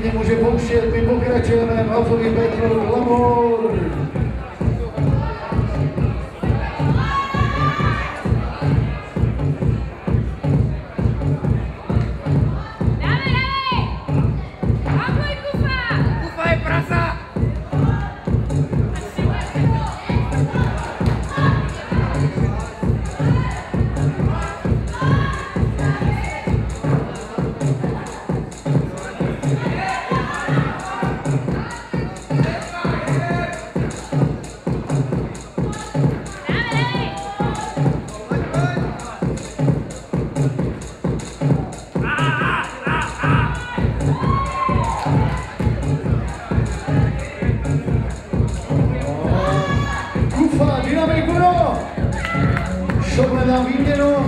klidně může pouštět, my pokračujeme, Valzovi Petro, Glamour. Martina Pellicuro, Shopna Davindero,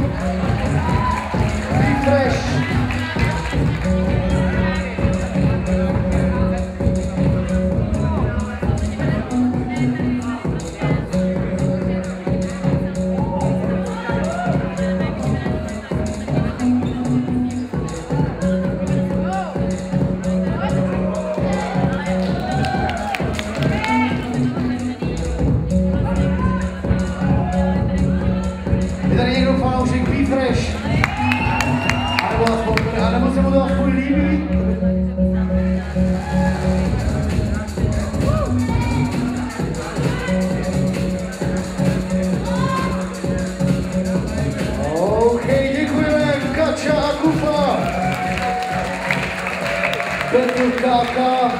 Káka,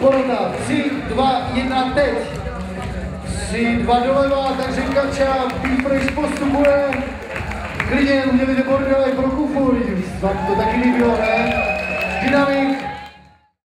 porota 3, 2, 1, teď. 3, 2 doleva, takže Kača, Refresh postupuje. वक्त तकलीफ़ लोग हैं जिन्होंने